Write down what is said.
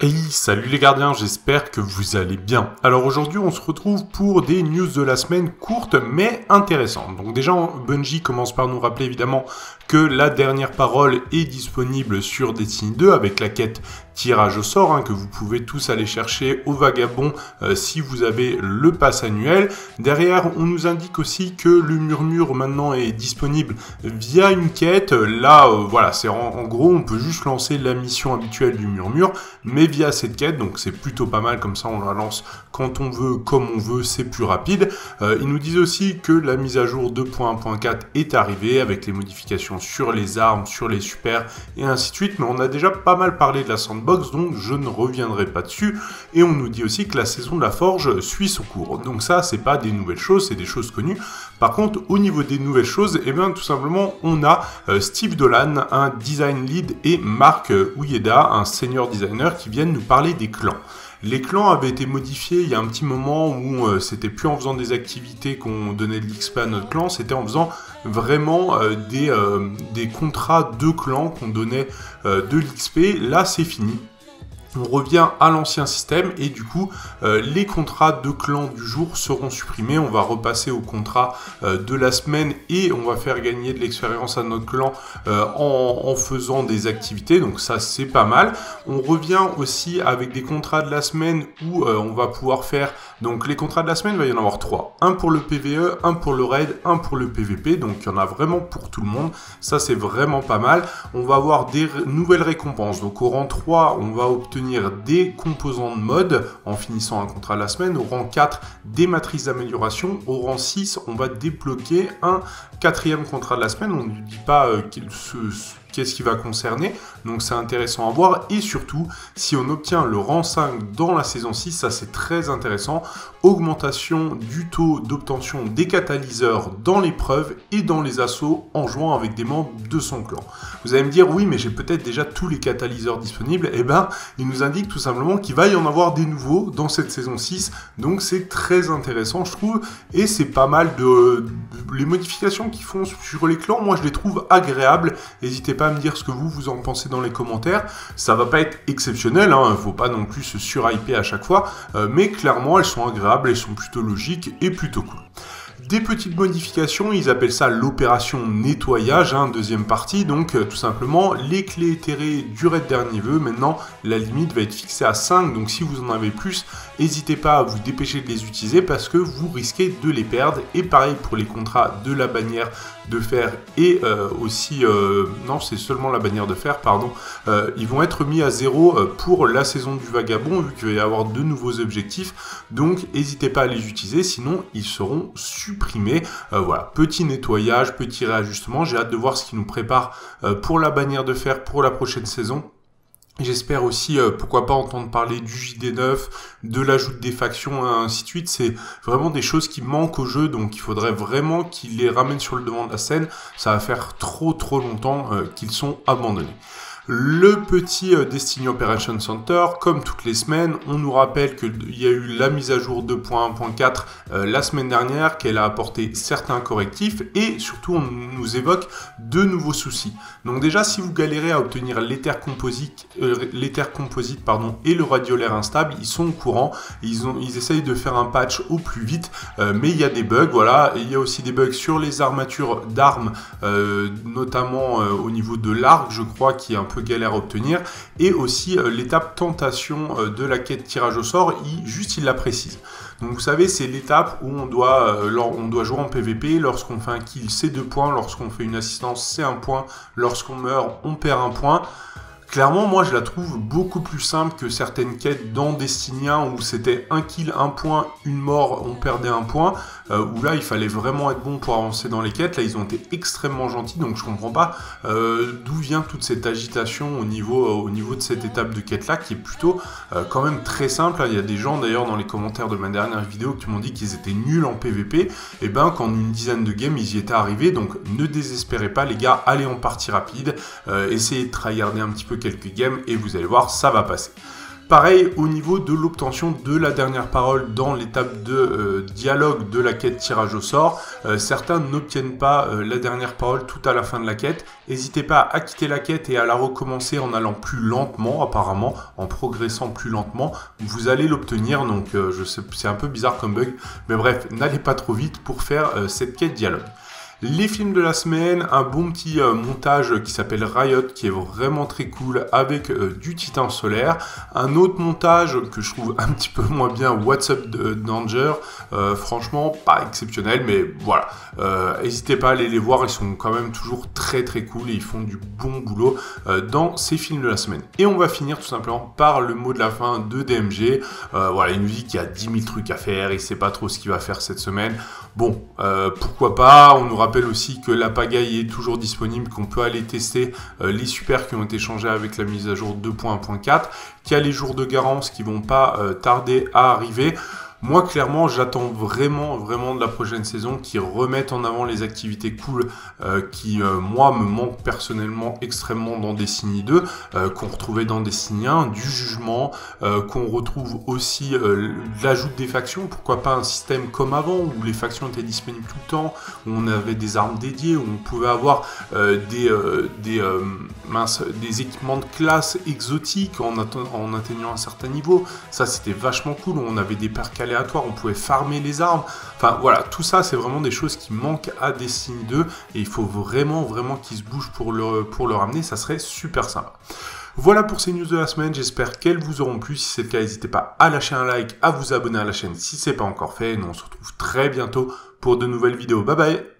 Hey, salut les gardiens, j'espère que vous allez bien. Alors aujourd'hui, on se retrouve pour des news de la semaine courtes mais intéressantes. Donc déjà, Bungie commence par nous rappeler évidemment que la dernière parole est disponible sur Destiny 2 avec la quête tirage au sort hein, que vous pouvez tous aller chercher au vagabond euh, si vous avez le pass annuel. Derrière, on nous indique aussi que le murmure maintenant est disponible via une quête. Là, euh, voilà, c'est en, gros, on peut juste lancer la mission habituelle du murmure, mais via cette quête, donc c'est plutôt pas mal comme ça, on la lance quand on veut, comme on veut, c'est plus rapide. Euh, ils nous disent aussi que la mise à jour 2.1.4 est arrivée avec les modifications sur les armes, sur les super et ainsi de suite, mais on a déjà pas mal parlé de la sandbox donc je ne reviendrai pas dessus. Et on nous dit aussi que la saison de la forge suit son cours. Donc ça, c'est pas des nouvelles choses, c'est des choses connues. Par contre, au niveau des nouvelles choses, et eh bien tout simplement, on a euh, Steve Dolan, un design lead, et Marc Uyeda, un senior designer, qui viennent nous parler des clans. Les clans avaient été modifiés il y a un petit moment où euh, c'était plus en faisant des activités qu'on donnait de l'XP à notre clan, c'était en faisant vraiment euh, euh, des contrats de clans qu'on donnait de l'XP. Là, c'est fini on revient à l'ancien système et du coup euh, les contrats de clan du jour seront supprimés. On va repasser au contrat euh, de la semaine et on va faire gagner de l'expérience à notre clan euh, en, faisant des activités. Donc ça c'est pas mal. On revient aussi avec des contrats de la semaine où on va pouvoir faire donc les contrats de la semaine, il va y en avoir trois. Un pour le PVE, un pour le raid, un pour le PVP. Donc il y en a vraiment pour tout le monde. Ça c'est vraiment pas mal. On va avoir des nouvelles récompenses. Donc au rang 3, on va obtenir des composants de mode en finissant un contrat la semaine. Au rang 4, des matrices d'amélioration. Au rang 6, on va débloquer un quatrième contrat de la semaine. On ne dit pas euh, qu'il se qu'est-ce qui va concerner. Donc c'est intéressant à voir. Et surtout, si on obtient le rang 5 dans la saison 6, ça c'est très intéressant. Augmentation du taux d'obtention des catalyseurs dans l'épreuve et dans les assauts en jouant avec des membres de son clan. Vous allez me dire, oui, mais j'ai peut-être déjà tous les catalyseurs disponibles. Eh ben, il nous indique tout simplement qu'il va y en avoir des nouveaux dans cette saison 6. Donc c'est très intéressant, je trouve. Et c'est pas mal de, les modifications qu'ils font sur les clans. Moi, je les trouve agréables. N'hésitez pas me dire ce que vous, vous en pensez dans les commentaires. Ça va pas être exceptionnel, hein, faut pas non plus se surhyper à chaque fois, euh, mais clairement elles sont agréables, elles sont plutôt logiques et plutôt cool des petites modifications, ils appellent ça l'opération nettoyage, hein, deuxième partie, donc euh, tout simplement les clés éthérées du raid dernier vœu, maintenant la limite va être fixée à 5, donc si vous en avez plus, n'hésitez pas à vous dépêcher de les utiliser parce que vous risquez de les perdre, et pareil pour les contrats de la bannière de fer et euh, aussi, euh, non c'est seulement la bannière de fer, pardon, ils vont être mis à zéro pour la saison du vagabond, vu qu'il va y avoir de nouveaux objectifs, donc n'hésitez pas à les utiliser, sinon ils seront super euh, voilà, petit nettoyage, petit réajustement. J'ai hâte de voir ce qui nous prépare euh, pour la bannière de fer pour la prochaine saison. J'espère aussi, euh, pourquoi pas, entendre parler du JD9, de l'ajout des factions, ainsi de suite. C'est vraiment des choses qui manquent au jeu, donc il faudrait vraiment qu'ils les ramènent sur le devant de la scène. Ça va faire trop trop longtemps qu'ils sont abandonnés. Le petit euh, Destiny Operation Center, comme toutes les semaines, on nous rappelle qu'il y a eu la mise à jour 2.1.4 euh, la semaine dernière, qu'elle a apporté certains correctifs et surtout on nous évoque de nouveaux soucis. Donc déjà, si vous galérez à obtenir l'éther composite, euh, composite pardon, et le radiolaire instable, ils sont au courant, ils, essayent de faire un patch au plus vite, mais il y a des bugs, voilà, il y a aussi des bugs sur les armatures d'armes, notamment au niveau de l'arc, je crois, qui est un peu galère à obtenir, et aussi euh, l'étape tentation euh, de la quête tirage au sort, il, juste il la précise. Donc vous savez, c'est l'étape où on doit, euh, on doit jouer en PVP, lorsqu'on fait un kill c'est deux points, lorsqu'on fait une assistance c'est un point, lorsqu'on meurt on perd un point. Clairement, moi, je la trouve beaucoup plus simple que certaines quêtes dans Destiny où c'était un kill, un point, une mort, on perdait un point. Euh, où là, il fallait vraiment être bon pour avancer dans les quêtes. Là, ils ont été extrêmement gentils, donc je comprends pas euh, d'où vient toute cette agitation au niveau, euh, au niveau de cette étape de quête-là, qui est plutôt quand même très simple. Il y a des gens, d'ailleurs, dans les commentaires de ma dernière vidéo qui m'ont dit qu'ils étaient nuls en PvP. Et eh ben, qu'en une dizaine de games, ils y étaient arrivés. Donc, ne désespérez pas, les gars. Allez en partie rapide. essayez de tryharder un petit peu quelques games et vous allez voir, ça va passer. Pareil au niveau de l'obtention de la dernière parole dans l'étape de euh, dialogue de la quête tirage au sort. Euh, certains n'obtiennent pas euh, la dernière parole tout à la fin de la quête. N'hésitez pas à quitter la quête et à la recommencer en allant plus lentement apparemment, en progressant plus lentement. Vous allez l'obtenir donc je sais c'est un peu bizarre comme bug. Mais bref, n'allez pas trop vite pour faire cette quête dialogue. Les films de la semaine, un bon petit euh, montage qui s'appelle Riot, qui est vraiment très cool, avec euh, du titan solaire. Un autre montage que je trouve un petit peu moins bien, What's Up Danger. Euh, franchement, pas exceptionnel, mais voilà. N'hésitez pas à aller les voir, ils sont quand même toujours très très cool et ils font du bon boulot dans ces films de la semaine. Et on va finir tout simplement par le mot de la fin de DMG. voilà, une vie qui a 10 000 trucs à faire, il sait pas trop ce qu'il va faire cette semaine. Bon, pourquoi pas, on aura rappelle aussi que la pagaille est toujours disponible, qu'on peut aller tester euh, les super qui ont été changés avec la mise à jour 2.1.4, qu'il y a les jours de garance qui vont pas euh, tarder à arriver. Moi, clairement, j'attends vraiment, vraiment de la prochaine saison qui remette en avant les activités cool euh, qui, euh, moi, me manquent personnellement extrêmement dans Destiny 2, euh, qu'on retrouvait dans Destiny 1, du jugement, qu'on retrouve aussi l'ajout des factions, pourquoi pas un système comme avant, où les factions étaient disponibles tout le temps, où on avait des armes dédiées, où on pouvait avoir des, équipements de classe exotiques en, en atteignant un certain niveau. Ça, c'était vachement cool, où on avait des percs aléatoire, on pouvait farmer les armes. Enfin voilà, tout ça c'est vraiment des choses qui manquent à Destiny 2 et il faut vraiment vraiment qu'ils se bougent pour le, pour le ramener, ça serait super sympa. Voilà pour ces news de la semaine, j'espère qu'elles vous auront plu. Si c'est le cas, n'hésitez pas à lâcher un like, à vous abonner à la chaîne si c'est pas encore fait. Nous on se retrouve très bientôt pour de nouvelles vidéos. Bye bye